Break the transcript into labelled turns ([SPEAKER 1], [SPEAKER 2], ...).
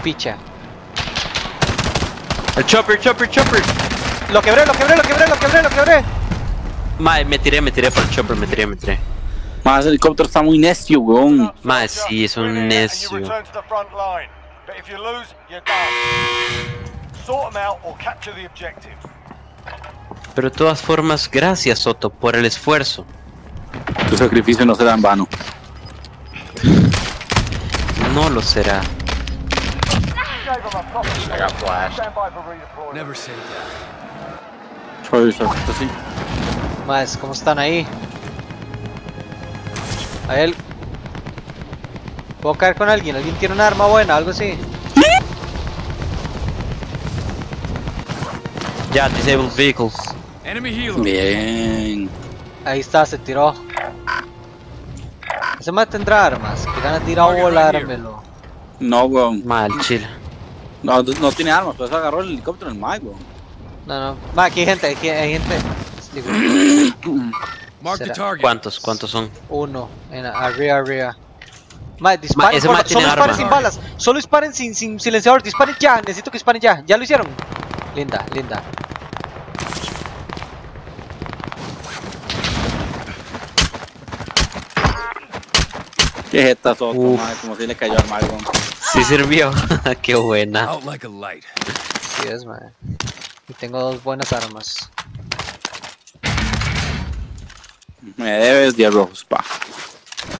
[SPEAKER 1] picha.
[SPEAKER 2] El chopper, chopper, chopper.
[SPEAKER 1] Lo quebré, lo quebré, lo quebré, lo quebré, lo quebré.
[SPEAKER 2] Mae, me tiré, me tiré por el chopper, me tiré, me tiré.
[SPEAKER 3] Más el helicóptero está muy necio, weón.
[SPEAKER 2] Mae, sí, es un necio.
[SPEAKER 4] objective.
[SPEAKER 2] Pero de todas formas, gracias Soto por el esfuerzo.
[SPEAKER 3] Tu sacrificio no será en vano.
[SPEAKER 2] No lo será.
[SPEAKER 5] I got flashed. Never say that.
[SPEAKER 3] Soy sarcasmo, sí.
[SPEAKER 1] Más, ¿cómo están ahí? A él. ¿Puedo caer con alguien? ¿Alguien tiene un arma buena? Algo así.
[SPEAKER 2] Ya, disabled vehicles.
[SPEAKER 3] Bien.
[SPEAKER 1] Ahí está, se tiró. Ese más tendrá armas. Que ganas de ir a volármelo.
[SPEAKER 3] No, weón.
[SPEAKER 2] Mal, chill.
[SPEAKER 3] No, no tiene armas, pero eso agarró el helicóptero en el mag, weón.
[SPEAKER 1] No, no. Ma, aquí hay gente, aquí hay gente. Digo,
[SPEAKER 5] Mark the target.
[SPEAKER 2] ¿Cuántos? ¿Cuántos son?
[SPEAKER 1] uno. En arriba, arriba. Disparen.
[SPEAKER 2] ese
[SPEAKER 1] por
[SPEAKER 2] ma
[SPEAKER 1] fa-
[SPEAKER 2] tiene
[SPEAKER 1] solo disparen sin balas. Solo disparen sin, sin silenciador. Disparen ya. Necesito que disparen ya. Ya lo hicieron. Linda, linda.
[SPEAKER 3] Qué jeta soto,
[SPEAKER 2] Uf.
[SPEAKER 3] madre, como si le cayó al mag, weón.
[SPEAKER 2] Sí sirvió. Qué buena.
[SPEAKER 5] Out like a light.
[SPEAKER 1] Sí es, man. Y tengo dos buenas armas.
[SPEAKER 3] Me debes 10 rojos, pa.